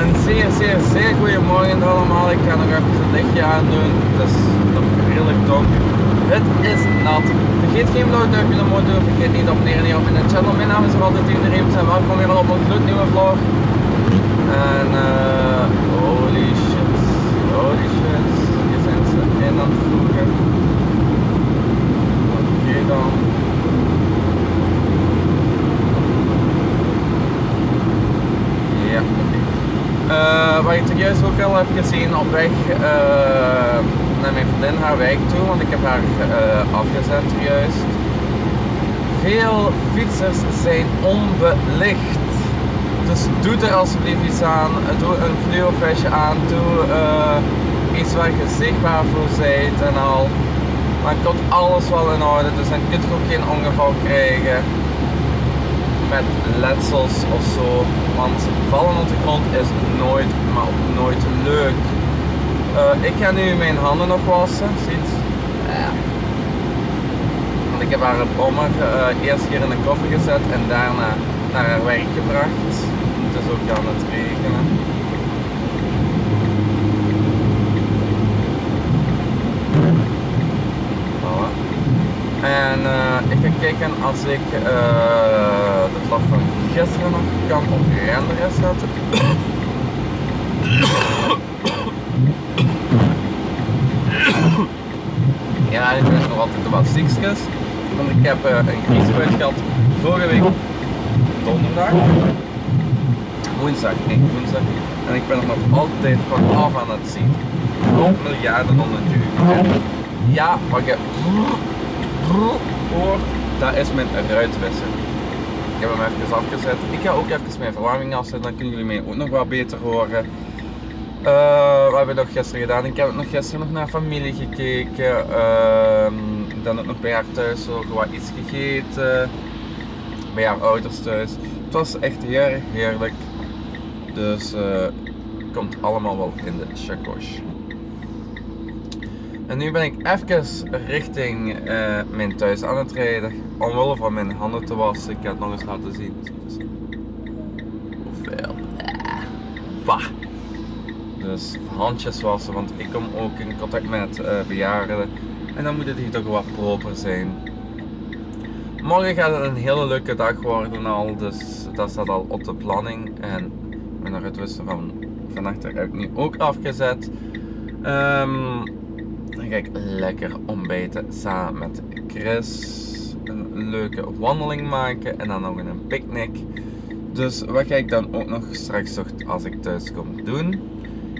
Een zeer, zeer, zeer goede morgen allemaal. Ik ga nog even het lichtje aandoen. Het is nog redelijk donker. Het is nat. Vergeet geen blauw duimpje omhoog doen. Vergeet niet abonneren hier op mijn channel. Mijn naam is altijd iedereen. En welkom weer op een gloednieuwe vlog. En uh, holy shit. Holy shit. Hier zijn ze in aan het vloegen. Oké dan. Ja, oké. Uh, wat ik juist ook al heb gezien op weg uh, naar mijn vriendin haar wijk toe, want ik heb haar uh, afgezet juist. Veel fietsers zijn onbelicht. Dus doe er alsjeblieft iets aan. Doe een fluovestje aan. Doe iets waar je zichtbaar voor bent en al. Dan komt alles wel in orde. Dus dan kun je ook geen ongeval krijgen met letsels of zo. Want vallen op de grond is nooit, maar nooit leuk. Uh, ik ga nu mijn handen nog wassen, ziet. Ja. Want ik heb haar brommer uh, eerst hier in de koffer gezet en daarna naar haar werk gebracht. Het is ook aan het regenen. En ik ga kijken als ik uh, de vlog van gisteren nog kan op renderen zetten. ja, ik ben nog altijd wat ziekjes. Want ik heb uh, een griesbuit gehad vorige week donderdag. Woensdag, nee, woensdag. En ik ben er nog altijd van af aan het zien. Miljarden onder. Ja, maar ik hoor, dat is mijn ruitwisser. Ik heb hem even afgezet. Ik ga ook even mijn verwarming afzetten, dan kunnen jullie mij ook nog wat beter horen. Uh, wat hebben we nog gisteren gedaan? Ik heb nog gisteren nog naar familie gekeken. Uh, dan ook nog bij haar thuis wat iets gegeten. Bij haar ouders thuis. Het was echt heel heerlijk. Dus uh, komt allemaal wel in de chakos. En nu ben ik even richting uh, mijn thuis aan het rijden. Omwille van mijn handen te wassen. Ik ga het nog eens laten zien. Hoeveel? Bah. Dus handjes wassen, want ik kom ook in contact met uh, bejaarden. En dan moet het hier toch wat proper zijn. Morgen gaat het een hele leuke dag worden al. Dus dat staat al op de planning. En mijn uitwissel van vannacht heb ik nu ook afgezet. Um, dan ga ik lekker ontbijten samen met Chris. Een leuke wandeling maken en dan nog een picknick. Dus wat ga ik dan ook nog straks als ik thuis kom doen?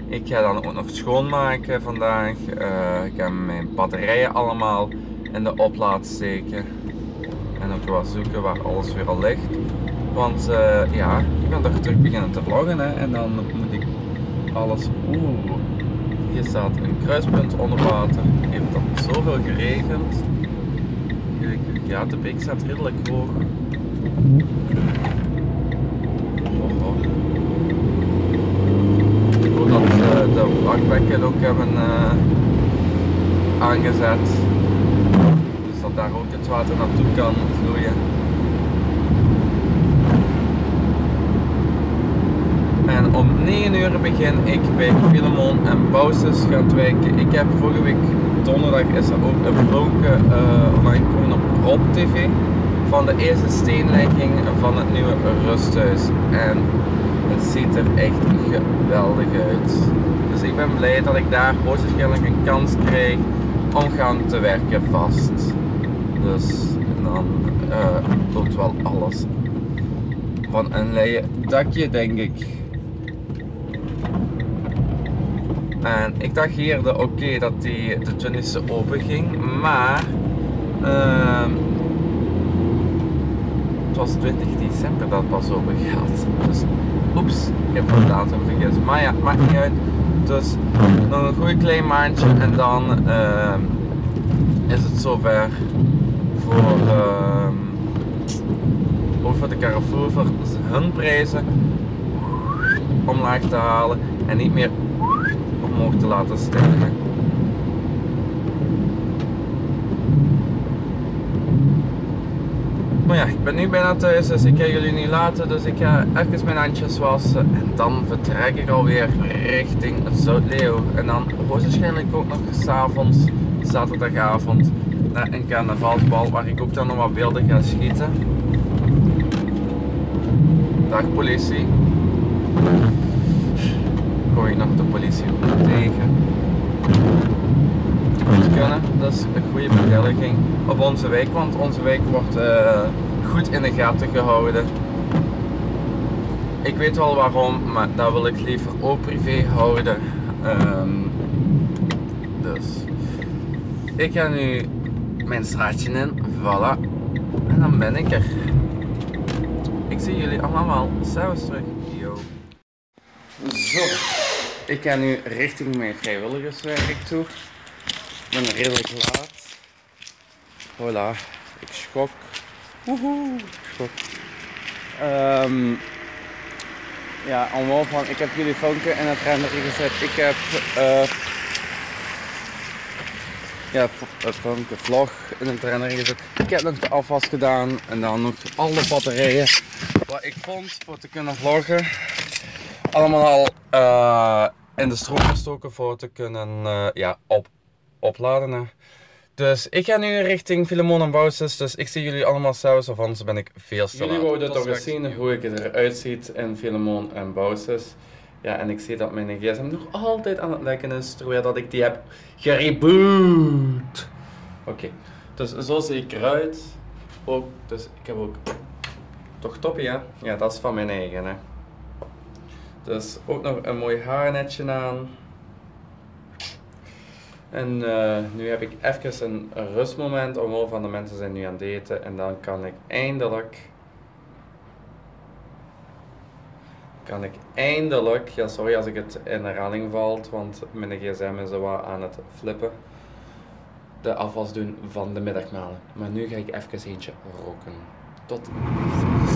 Ik ga dan ook nog schoonmaken vandaag. Uh, ik ga mijn batterijen allemaal in de oplaad steken. En ook wat zoeken waar alles weer al ligt. Want uh, ja, ik ga toch terug beginnen te vloggen hè. En dan moet ik alles... Oeh, hier staat een kruispunt onder water. Heeft dat zoveel geregend. Ja, de beek staat redelijk hoog. Oh. Ik hoop dat uh, de bakbekken ook hebben uh, aangezet. Dus dat daar ook het water naartoe kan vloeien. En om 9 uur begin ik bij Filemon en Bouwses gaat wijken. Ik heb vorige week donderdag is er ook een vlogje uh, online op Rob TV van de eerste steenlegging van het nieuwe rusthuis. En het ziet er echt geweldig uit. Dus ik ben blij dat ik daar hoogstwaarschijnlijk een kans krijg om gaan te werken vast. Dus dan uh, loopt wel alles van een leien dakje denk ik. En ik dacht hier de oké dat die de 20e open ging, maar uh, het was 20 december dat pas open gaat. Dus oeps, ik heb de datum vergeten. Maar ja, maakt niet uit. Dus nog een goed klein maandje en dan uh, is het zover voor, uh, ook voor de Carrefour voor hun prijzen omlaag te halen en niet meer omhoog te laten stijgen. Maar ja, ik ben nu bijna thuis, dus ik ga jullie niet laten. Dus ik ga even mijn handjes wassen. En dan vertrek ik alweer richting Zoutleeuw. En dan waarschijnlijk ook nog s'avonds, zaterdagavond, naar een carnavalsbal. Waar ik ook dan nog wat beelden ga schieten. Dag politie. Kom ik nog de politie tegen. Goed kunnen, dat is een goede beveiliging op onze week, want onze week wordt uh, goed in de gaten gehouden. Ik weet wel waarom, maar dat wil ik liever ook privé houden. Um, dus ik ga nu mijn straatje in, voilà. En dan ben ik er. Ik zie jullie allemaal zelfs terug. Yo. Zo, ik ga nu richting mijn vrijwilligerswerk toe. Ik ben redelijk laat. Voilà, ik schok. Woehoe, schok. Um, ja, omwille van, ik heb jullie filmpje in het renderen gezet. Ik heb uh, ja, het filmpje vlog in het renderen gezet. Ik heb nog de afwas gedaan en dan nog alle batterijen wat ik vond voor te kunnen vloggen. Allemaal al uh, in de stroom gestoken voor te kunnen uh, ja, op, opladen. Dus ik ga nu richting Filemon en Bouwses, dus ik zie jullie allemaal zelfs, of anders ben ik veel te Jullie wouden toch eens zien hoe ik eruit ziet in Filemon en Bouwses. Ja, en ik zie dat mijn gsm nog altijd aan het lekken is, terwijl dat ik die heb gereboot. Oké, dus zo zie ik eruit. Ook, dus ik heb ook... Toch toppie, hè? Ja, dat is van mijn eigen, hè. Dus ook nog een mooi haarnetje aan. En uh, nu heb ik even een rustmoment, omwille van de mensen zijn nu aan het eten. En dan kan ik eindelijk, kan ik eindelijk, ja sorry als ik het in herhaling valt, want mijn gsm is wat aan het flippen, de afwas doen van de middagmalen. Maar nu ga ik even eentje roken. Tot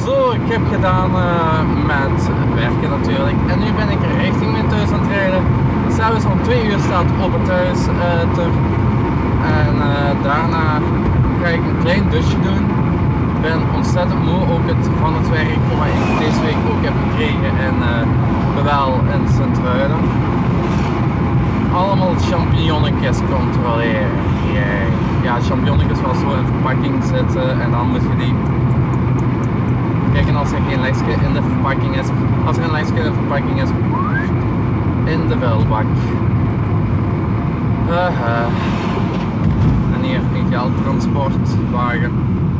Zo, ik heb gedaan uh, met werken natuurlijk. En nu ben ik richting mijn thuis aan het rijden s'avonds om 2 uur staat open thuis uh, En uh, daarna ga ik een klein dusje doen. Ik ben ontzettend moe ook het, van het werk wat ik deze week ook heb gekregen in uh, Bewel in Sint-Truiden. Allemaal champignonnetjes controleren. Yeah. Ja, champignonnetjes wel zo in verpakking zitten en dan moet je die kijken als er geen lekje in de verpakking is. Als er een lekje in de verpakking is, in de vuilbak. Uh En hier een geldtransportwagen.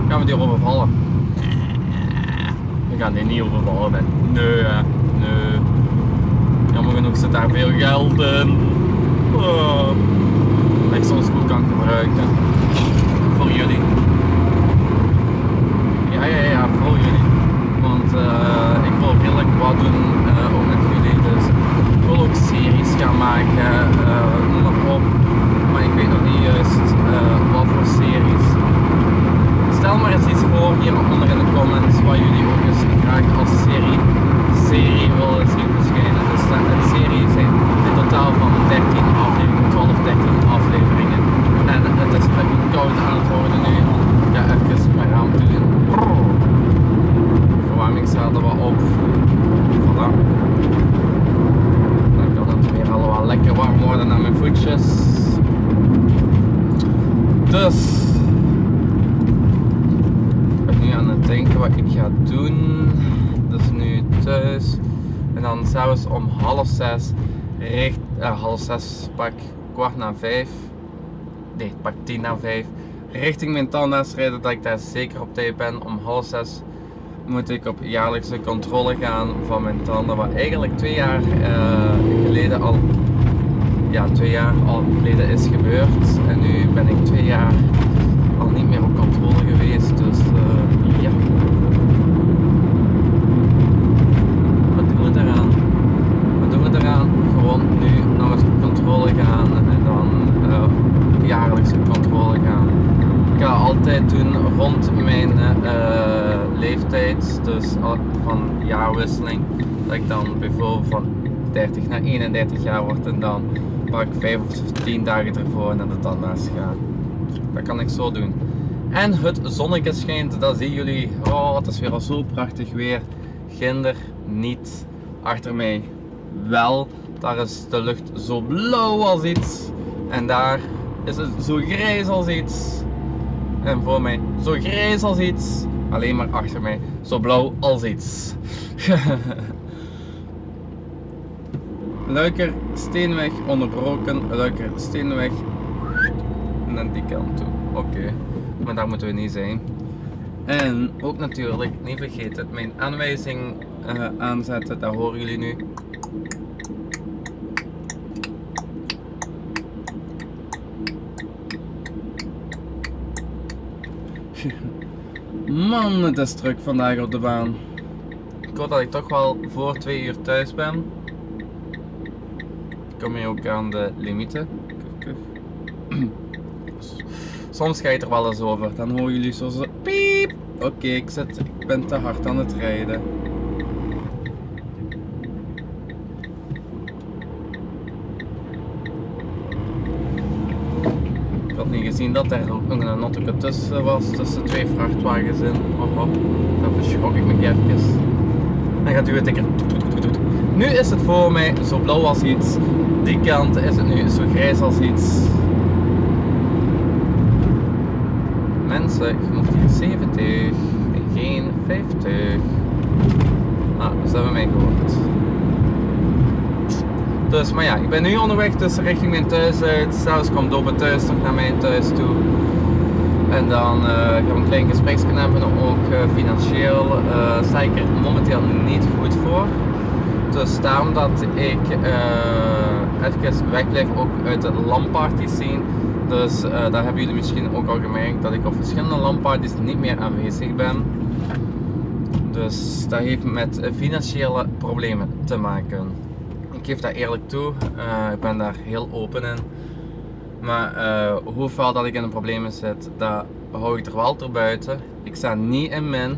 Gaan we die overvallen? We gaan die niet overvallen. Ben. Nee, nee. Jammer genoeg zit daar veel geld in. Oh. Dat ik soms goed kan gebruiken. Voor jullie. Ja, ja, ja, uh, ik wil ook wat doen uh, ook met jullie. Dus ook series gaan maken, uh, noem maar op. Maar ik weet nog niet juist wat voor series. Stel maar eens iets voor hier onder in de comments wat jullie ook eens graag als serie, serie willen zien verschijnen. Dus een serie zijn in totaal van 13 afleveringen, 12, 13 afleveringen. En het is even koud aan het worden nu. Ja, even mijn raam doen. Verwarming staat er wel op. Voilà weer allemaal lekker warm worden aan mijn voetjes. Dus ik ben nu aan het denken wat ik ga doen. Dus nu thuis. En dan zelfs om half zes, richt, uh, half zes pak kwart na vijf. Nee, pak tien na vijf. Richting mijn tandarts rijden dat ik daar zeker op tijd ben. Om half zes moet ik op jaarlijkse controle gaan van mijn tanden. Wat eigenlijk twee jaar uh, geleden al, ja, twee jaar al geleden is gebeurd. En nu ben ik twee jaar al niet meer op controle geweest. Dus uh, ja. Wat doen we eraan? Wat doen we eraan? Gewoon nu naar de controle gaan en dan uh, jaarlijkse controle gaan. Ik ga altijd doen rond mijn uh, leeftijd, dus van jaarwisseling, dat ik dan bijvoorbeeld van 30 naar 31 jaar word en dan pak 5 of 10 dagen ervoor naar de tandarts ga. Dat kan ik zo doen. En het zonnetje schijnt, dat zien jullie. Oh, het is weer al zo prachtig weer. Ginder niet achter mij. Wel, daar is de lucht zo blauw als iets. En daar is het zo grijs als iets. En voor mij zo grijs als iets. Alleen maar achter mij zo blauw als iets. Luiker, Steenweg onderbroken, Luiker, Steenweg naar die kant toe. Oké, maar daar moeten we niet zijn. En ook natuurlijk, niet vergeten, mijn aanwijzing uh, aanzetten, dat horen jullie nu. Man, het is druk vandaag op de baan. Ik hoop dat ik toch wel voor twee uur thuis ben. Kom hier ook aan de limieten. Soms ga je er wel eens over. Dan horen jullie zo piep. Oké, ik, ik ben te hard aan het rijden. Ik had niet gezien dat er ook nog een notteke tussen was, tussen twee vrachtwagens in. Oh, oh. Dan verschrok ik me even. Dan gaat u het tikken. Nu is het voor mij zo blauw als iets. Die kant is het nu zo grijs als iets. Mensen, je moet hier 70 en geen 50. Ah, dus dat hebben mij gehoord. Dus, maar ja, ik ben nu onderweg dus richting mijn thuis uit. Zelfs komt Dobbe thuis nog naar mijn thuis toe. En dan uh, gaan we een klein gespreksje hebben, ook uh, financieel uh, sta ik er momenteel niet goed voor. Dus daarom dat ik even wegblijf ook uit de zien. Dus daar hebben jullie misschien ook al gemerkt dat ik op verschillende lamparties niet meer aanwezig ben. Dus dat heeft met financiële problemen te maken. Ik geef dat eerlijk toe, ik ben daar heel open in. Maar uh, hoeveel dat ik in de problemen zit, dat hou ik er wel ter buiten. Ik sta niet in min.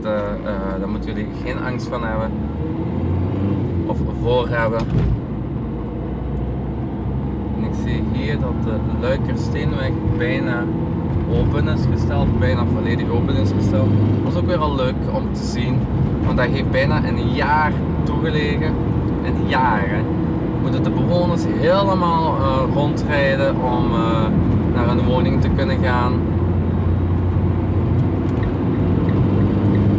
De, uh, daar moeten jullie geen angst van hebben. Of voor hebben. Ik zie hier dat de Luikersteenweg bijna open is gesteld. Bijna volledig open is gesteld. Dat is ook weer al leuk om te zien. Want dat heeft bijna een jaar toegelegen. Een jaar hè moeten de bewoners helemaal uh, rondrijden om uh, naar een woning te kunnen gaan.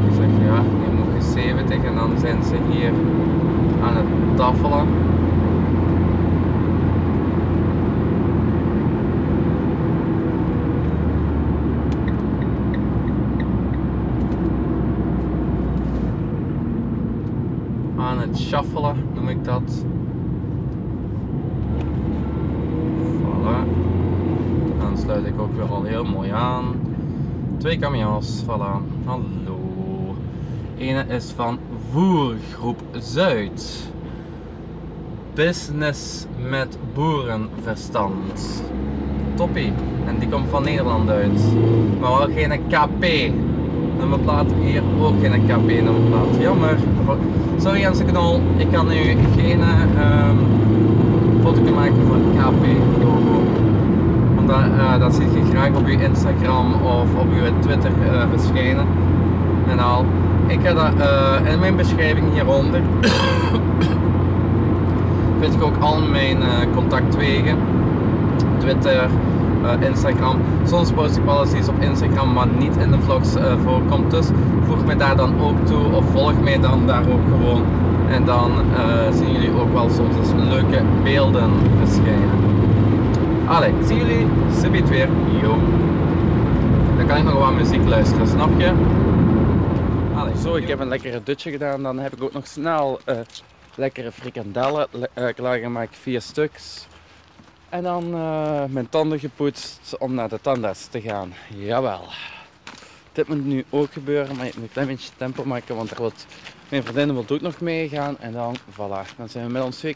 Ik zeg ja, je moet je 70 en dan zijn ze hier aan het tafelen. Aan het shuffelen noem ik dat. sluit ik ook weer al heel mooi aan. Twee camions, voilà. Hallo. Ene is van Voergroep Zuid. Business met boerenverstand. Toppie. En die komt van Nederland uit. Maar wel geen KP. Nummerplaat hier ook geen KP nummerplaat. Jammer. Sorry Jensen Knol, ik kan nu geen um, foto maken van KP logo dat, uh, dat zie je graag op je Instagram of op je Twitter uh, verschijnen. En al. Ik ga dat uh, in mijn beschrijving hieronder. vind ik ook al mijn contactwegen. Twitter, Instagram. Soms post ik wel eens iets op Instagram, maar niet in de vlogs voorkomt. Dus voeg me daar dan ook toe of volg mij dan daar ook gewoon. En dan zien jullie ook wel soms eens leuke beelden verschijnen. Allee, zie jullie subiet weer. Yo. Dan kan ik nog wat muziek luisteren, snap je? Zo, ik heb een lekkere dutje gedaan. Dan heb ik ook nog snel uh, lekkere frikandellen uh, klaargemaakt, vier stuks. En dan uh, mijn tanden gepoetst om naar de tandarts te gaan. Jawel. Dit moet nu ook gebeuren, maar ik moet een klein beetje tempo maken, want er wordt, mijn vriendin wil ook nog meegaan. En dan, voilà, dan zijn we met ons twee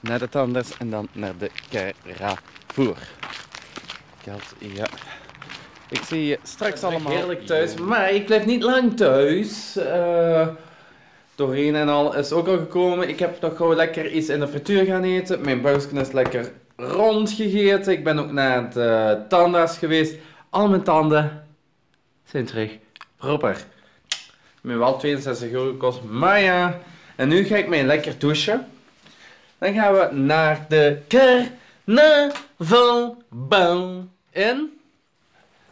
naar de tandarts en dan naar de Carrefour. Geld, ja. Ik zie je straks allemaal heerlijk thuis, maar ik blijf niet lang thuis. Uh, doorheen en al is ook al gekomen. Ik heb nog gewoon lekker iets in de frituur gaan eten. Mijn buikje is lekker rond gegeten. Ik ben ook naar de tandarts geweest. Al mijn tanden zijn terug proper. Met wel 62 euro gekost, maar ja. En nu ga ik mij lekker douchen. Dan gaan we naar de carnavalbaan in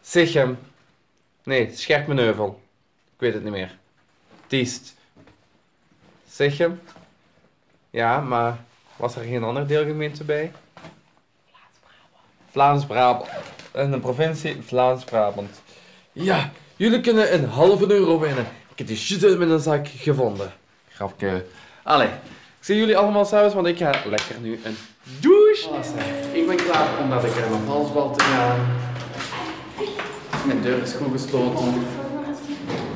Zichem. Nee, Scherpenheuvel. Ik weet het niet meer. Tiest. Zichem. Ja, maar was er geen andere deelgemeente bij? Vlaams-Brabant. En de provincie Vlaams-Brabant. Ja, jullie kunnen een halve euro winnen. Ik heb die shit uit mijn zak gevonden. Grapje. Allee, ik zie jullie allemaal thuis, want ik ga lekker nu een douche. Ik ben klaar om naar de carnavalsbal te gaan. Mijn deur is goed gesloten.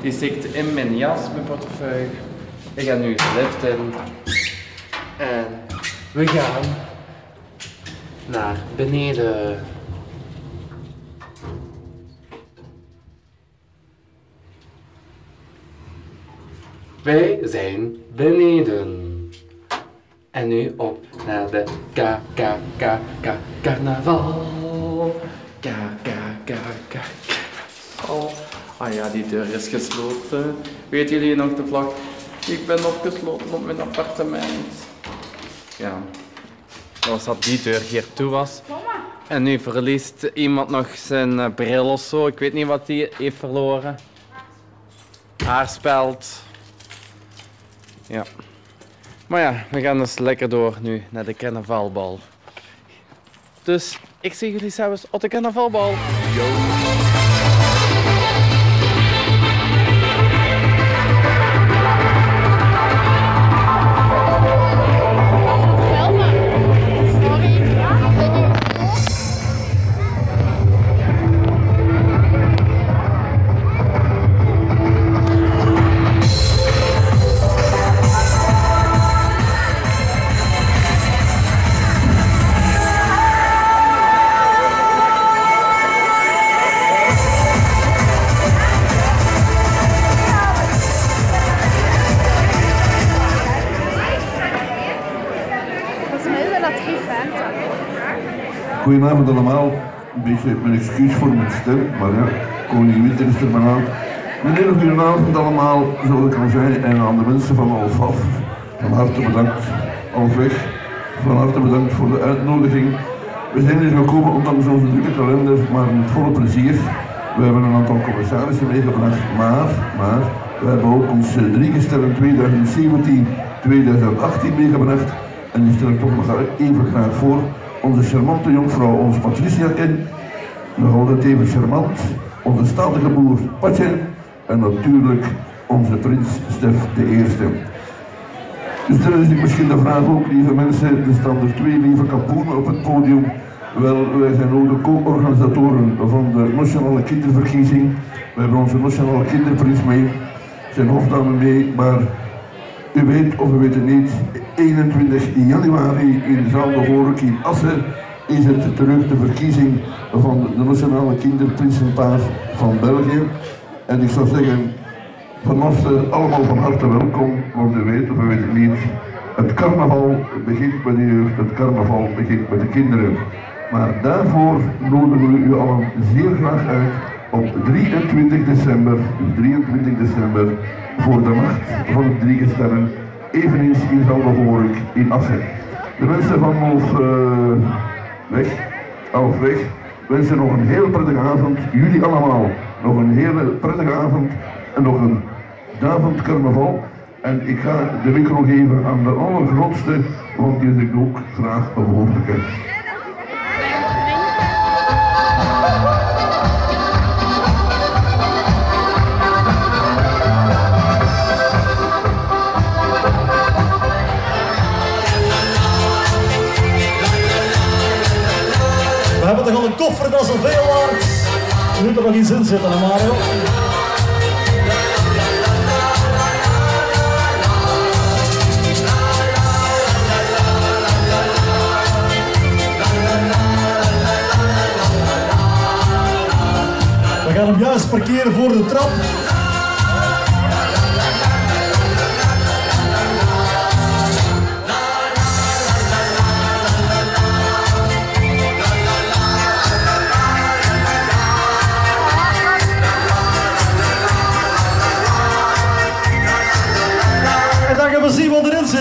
Die stikt in mijn jas, mijn portefeuille. Ik ga nu de lift in. En we gaan naar beneden. Wij zijn beneden. En nu op naar de K, K, K, K, carnaval. K, K, K, K, carnaval. Ah ja, die deur is gesloten. Weet jullie nog de vlag? Ik ben opgesloten op mijn appartement. Ja. Was dat die deur hier toe was. En nu verliest iemand nog zijn eh, bril of zo. Ik weet niet wat hij heeft verloren. Haarspeld. Ja. Maar ja, we gaan dus lekker door nu naar de carnavalbal. Dus ik zie jullie zelfs op de carnavalbal. Velma. Allemaal. Een beetje mijn excuus voor mijn stem, maar ja, koning Winter is er maar aan. Een hele goede allemaal, zoals ik al zei, en aan de mensen van Alfaf. Van harte bedankt, Alfweg. Van harte bedankt voor de uitnodiging. We zijn hier gekomen ondanks onze drukke kalender, maar met volle plezier. We hebben een aantal commissarissen meegebracht, maar, maar, we hebben ook ons driegestel 2017-2018 meegebracht. En die stel ik toch nog even graag voor. Onze charmante jonkvrouw, ons Patricia Ken. Nog altijd even charmant. Onze statige boer Patjen. En natuurlijk onze prins Stef de Eerste. Dus stellen zich misschien de vraag ook, lieve mensen, er staan er twee lieve kapoenen op het podium. Wel, wij zijn ook de co-organisatoren van de Nationale Kinderverkiezing. We hebben onze Nationale Kinderprins mee, zijn hofdame mee, maar u weet of u weet het niet, 21 januari in zaal in Assen is het terug de verkiezing van de Nationale Kinderprinsenpaar van België. En ik zou zeggen, van harte, allemaal van harte welkom, want u weet of u weet het niet, het carnaval begint met de jeugd, het carnaval begint met de kinderen. Maar daarvoor nodigen we u allen zeer graag uit op 23 december, dus 23 december, voor de nacht van het drie sterren, eveneens in Zaldehorik in Assen. De mensen van Wolf eh, weg, weg, wensen nog een heel prettige avond, jullie allemaal nog een hele prettige avond en nog een davend carnaval. En ik ga de micro geven aan de allergrootste, want die ik ook graag een al een koffer, dat is al veel waard. Je moet er nog iets in zitten, hè, Mario. We gaan hem juist parkeren voor de trap.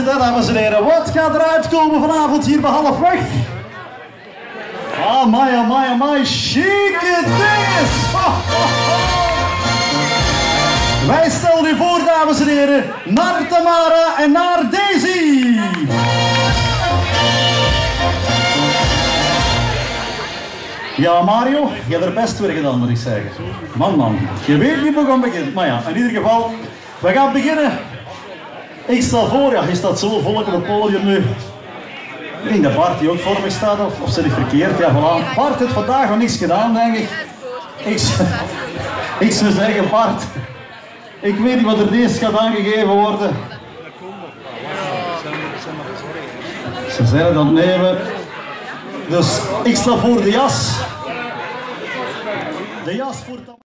Dames en heren. Wat gaat eruit komen vanavond hier bij halfweg? Ah, my, oh my, oh my, chique. Wij stellen u voor, dames en heren, naar Tamara en naar Daisy. Ja, Mario, je hebt er best weer gedaan, moet ik zeggen. Man, man, je weet niet hoe gaan beginnen. Maar ja, in ieder geval, we gaan beginnen. Ik stel voor, ja, je staat zo volk op het podium nu. Ik denk dat Bart die ook voor me staat, of, of zit verkeerd? Ja, voilà. Bart heeft vandaag nog niks gedaan, denk ik. Ik, ik zou zeggen, Bart, ik weet niet wat er eerst gaat aangegeven worden. Ze zijn het aan het nemen. Dus ik stel voor de jas. De jas voor...